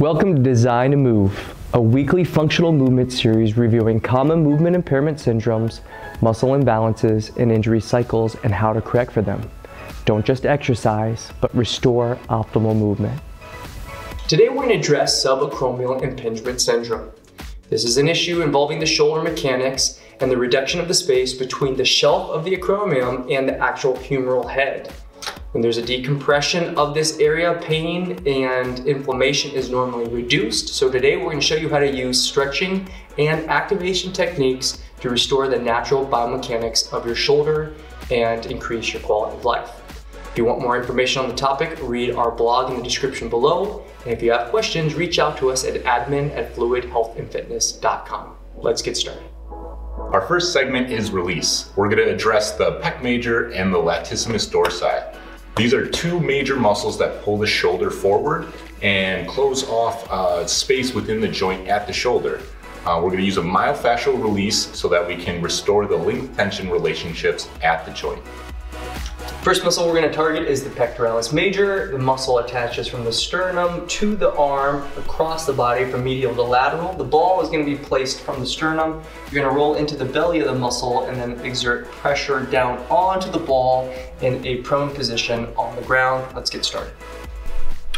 Welcome to Design to Move, a weekly functional movement series reviewing common movement impairment syndromes, muscle imbalances, and injury cycles and how to correct for them. Don't just exercise, but restore optimal movement. Today we're going to address subacromial impingement syndrome. This is an issue involving the shoulder mechanics and the reduction of the space between the shelf of the acromion and the actual humeral head. When there's a decompression of this area, pain and inflammation is normally reduced. So today we're gonna show you how to use stretching and activation techniques to restore the natural biomechanics of your shoulder and increase your quality of life. If you want more information on the topic, read our blog in the description below. And if you have questions, reach out to us at admin at fluidhealthandfitness.com. Let's get started. Our first segment is release. We're gonna address the pec major and the latissimus dorsi. These are two major muscles that pull the shoulder forward and close off uh, space within the joint at the shoulder. Uh, we're going to use a myofascial release so that we can restore the length tension relationships at the joint. First muscle we're going to target is the pectoralis major. The muscle attaches from the sternum to the arm across the body from medial to lateral. The ball is going to be placed from the sternum. You're going to roll into the belly of the muscle and then exert pressure down onto the ball in a prone position on the ground. Let's get started.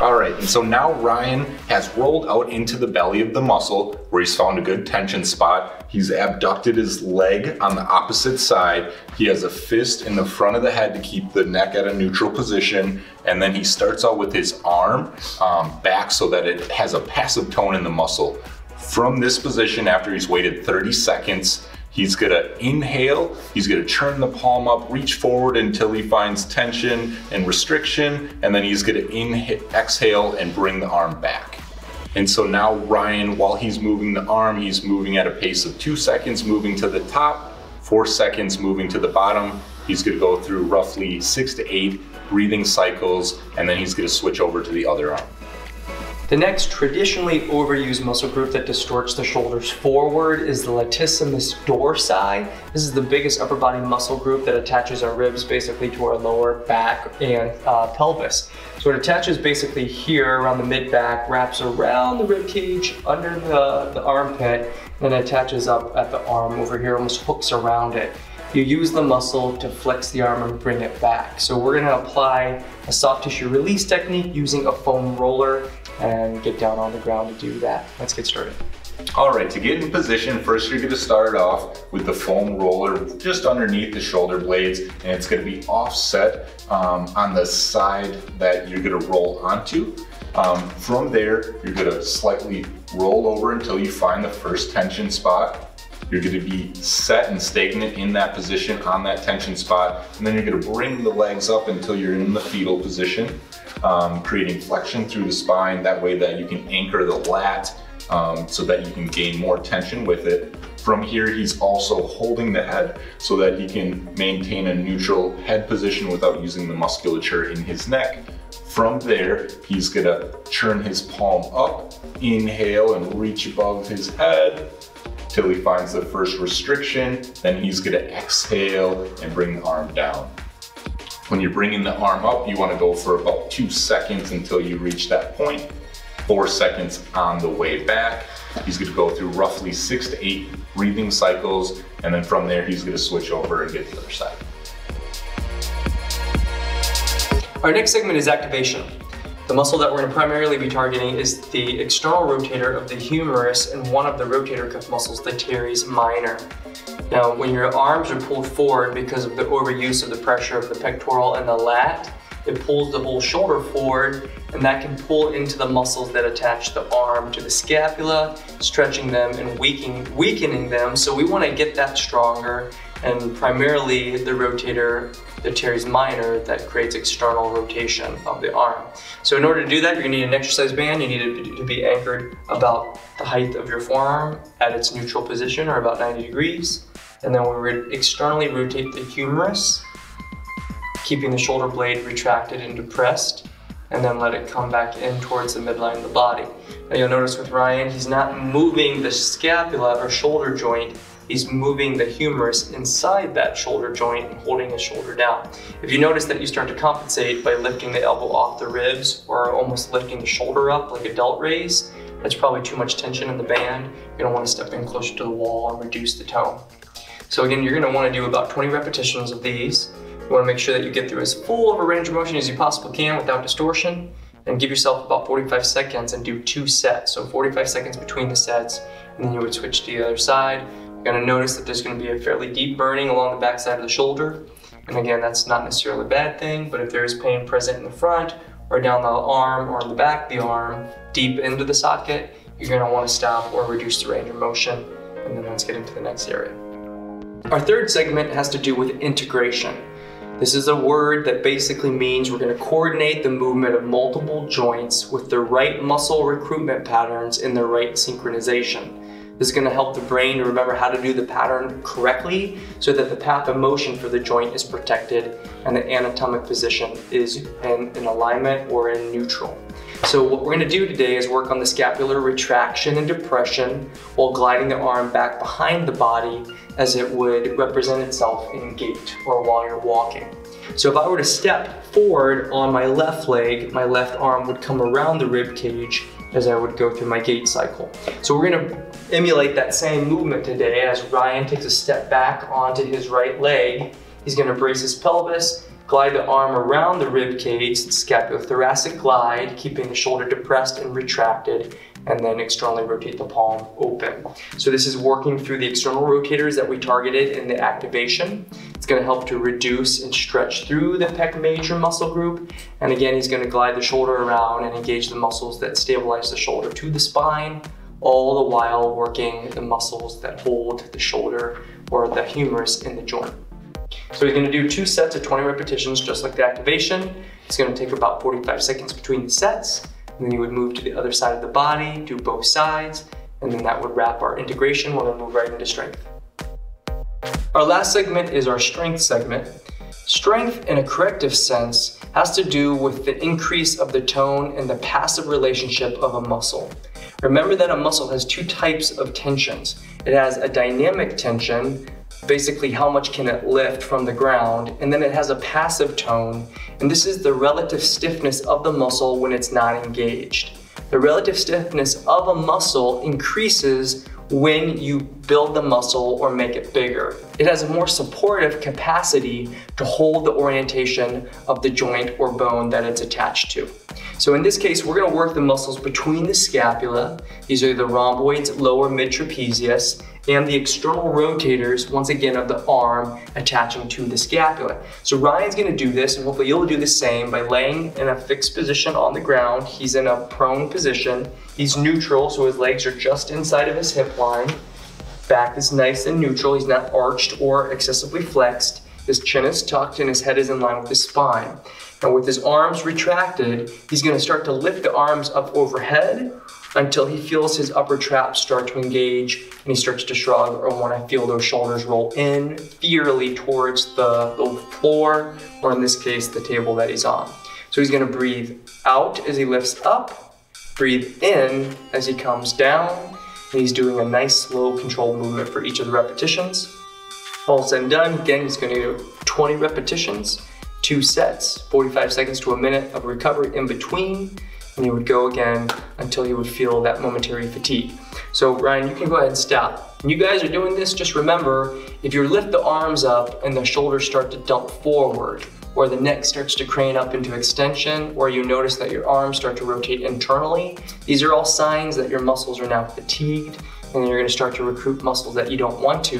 All right, and so now Ryan has rolled out into the belly of the muscle where he's found a good tension spot. He's abducted his leg on the opposite side. He has a fist in the front of the head to keep the neck at a neutral position. And then he starts out with his arm um, back so that it has a passive tone in the muscle. From this position, after he's waited 30 seconds, He's gonna inhale, he's gonna turn the palm up, reach forward until he finds tension and restriction, and then he's gonna inhale, exhale and bring the arm back. And so now Ryan, while he's moving the arm, he's moving at a pace of two seconds, moving to the top, four seconds moving to the bottom. He's gonna go through roughly six to eight breathing cycles, and then he's gonna switch over to the other arm. The next traditionally overused muscle group that distorts the shoulders forward is the latissimus dorsi. This is the biggest upper body muscle group that attaches our ribs basically to our lower back and uh, pelvis. So it attaches basically here around the mid back, wraps around the rib cage under the, the armpit, and attaches up at the arm over here, almost hooks around it you use the muscle to flex the arm and bring it back. So we're gonna apply a soft tissue release technique using a foam roller and get down on the ground to do that. Let's get started. All right, to get in position, first you're gonna start off with the foam roller just underneath the shoulder blades, and it's gonna be offset um, on the side that you're gonna roll onto. Um, from there, you're gonna slightly roll over until you find the first tension spot. You're gonna be set and stagnant in that position on that tension spot, and then you're gonna bring the legs up until you're in the fetal position um, creating flexion through the spine. That way that you can anchor the lat um, so that you can gain more tension with it. From here, he's also holding the head so that he can maintain a neutral head position without using the musculature in his neck. From there, he's gonna turn his palm up, inhale and reach above his head till he finds the first restriction. Then he's gonna exhale and bring the arm down. When you're bringing the arm up, you wanna go for about two seconds until you reach that point, four seconds on the way back. He's gonna go through roughly six to eight breathing cycles, and then from there, he's gonna switch over and get the other side. Our next segment is activation. The muscle that we're going to primarily be targeting is the external rotator of the humerus and one of the rotator cuff muscles, the teres minor. Now, when your arms are pulled forward because of the overuse of the pressure of the pectoral and the lat, it pulls the whole shoulder forward and that can pull into the muscles that attach the arm to the scapula, stretching them and weakening, weakening them. So we want to get that stronger and primarily the rotator, the teres minor, that creates external rotation of the arm. So in order to do that, you're gonna need an exercise band. You need it to be anchored about the height of your forearm at its neutral position or about 90 degrees. And then we would externally rotate the humerus, keeping the shoulder blade retracted and depressed, and then let it come back in towards the midline of the body. Now you'll notice with Ryan, he's not moving the scapula or shoulder joint he's moving the humerus inside that shoulder joint and holding his shoulder down. If you notice that you start to compensate by lifting the elbow off the ribs or almost lifting the shoulder up like a delt raise, that's probably too much tension in the band. You're gonna wanna step in closer to the wall and reduce the tone. So again, you're gonna wanna do about 20 repetitions of these. You wanna make sure that you get through as full of a range of motion as you possibly can without distortion and give yourself about 45 seconds and do two sets. So 45 seconds between the sets, and then you would switch to the other side. You're gonna notice that there's gonna be a fairly deep burning along the back side of the shoulder. And again, that's not necessarily a bad thing, but if there is pain present in the front or down the arm or in the back of the arm, deep into the socket, you're gonna wanna stop or reduce the range of motion. And then let's get into the next area. Our third segment has to do with integration. This is a word that basically means we're going to coordinate the movement of multiple joints with the right muscle recruitment patterns in the right synchronization. This is going to help the brain remember how to do the pattern correctly so that the path of motion for the joint is protected and the anatomic position is in, in alignment or in neutral. So what we're going to do today is work on the scapular retraction and depression while gliding the arm back behind the body as it would represent itself in gait or while you're walking. So if I were to step forward on my left leg, my left arm would come around the rib cage as I would go through my gait cycle. So we're gonna emulate that same movement today as Ryan takes a step back onto his right leg. He's gonna brace his pelvis, glide the arm around the rib cage, scapulothoracic glide, keeping the shoulder depressed and retracted, and then externally rotate the palm open. So this is working through the external rotators that we targeted in the activation. It's gonna help to reduce and stretch through the pec major muscle group. And again, he's gonna glide the shoulder around and engage the muscles that stabilize the shoulder to the spine, all the while working the muscles that hold the shoulder or the humerus in the joint. So he's gonna do two sets of 20 repetitions, just like the activation. It's gonna take about 45 seconds between the sets. And then you would move to the other side of the body, do both sides, and then that would wrap our integration. We're gonna move right into strength. Our last segment is our strength segment. Strength in a corrective sense has to do with the increase of the tone and the passive relationship of a muscle. Remember that a muscle has two types of tensions. It has a dynamic tension, basically how much can it lift from the ground, and then it has a passive tone, and this is the relative stiffness of the muscle when it's not engaged. The relative stiffness of a muscle increases when you build the muscle or make it bigger. It has a more supportive capacity to hold the orientation of the joint or bone that it's attached to. So in this case, we're gonna work the muscles between the scapula. These are the rhomboids, lower mid trapezius, and the external rotators, once again, of the arm attaching to the scapula. So Ryan's gonna do this, and hopefully you'll do the same by laying in a fixed position on the ground. He's in a prone position. He's neutral, so his legs are just inside of his hip line. Back is nice and neutral. He's not arched or excessively flexed. His chin is tucked and his head is in line with his spine. Now with his arms retracted, he's gonna start to lift the arms up overhead until he feels his upper traps start to engage and he starts to shrug or when I feel those shoulders roll in fearly towards the, the floor or in this case the table that he's on. So he's gonna breathe out as he lifts up, breathe in as he comes down, and he's doing a nice slow controlled movement for each of the repetitions. All said and done, again he's gonna do 20 repetitions, two sets, 45 seconds to a minute of recovery in between, and he would go again until he would feel that momentary fatigue. So Ryan, you can go ahead and stop. When you guys are doing this, just remember, if you lift the arms up and the shoulders start to dump forward, or the neck starts to crane up into extension, or you notice that your arms start to rotate internally, these are all signs that your muscles are now fatigued, and you're gonna start to recruit muscles that you don't want to,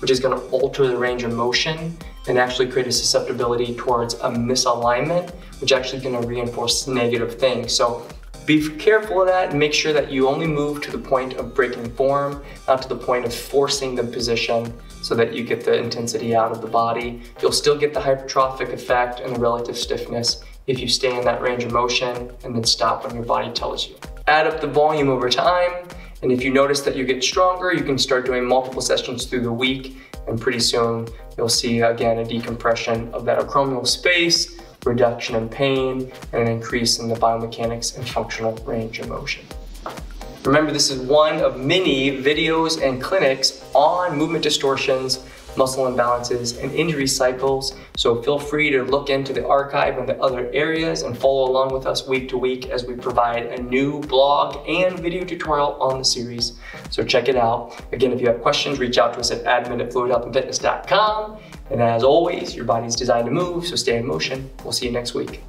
which is gonna alter the range of motion and actually create a susceptibility towards a misalignment, which actually gonna reinforce negative things. So be careful of that and make sure that you only move to the point of breaking form, not to the point of forcing the position so that you get the intensity out of the body. You'll still get the hypertrophic effect and the relative stiffness if you stay in that range of motion and then stop when your body tells you. Add up the volume over time, and if you notice that you get stronger, you can start doing multiple sessions through the week, and pretty soon you'll see again a decompression of that acromial space, reduction in pain, and an increase in the biomechanics and functional range of motion. Remember, this is one of many videos and clinics on movement distortions, muscle imbalances, and injury cycles. So feel free to look into the archive and the other areas and follow along with us week to week as we provide a new blog and video tutorial on the series. So check it out. Again, if you have questions, reach out to us at admin at fluidhealthandfitness.com. And as always, your body's designed to move, so stay in motion. We'll see you next week.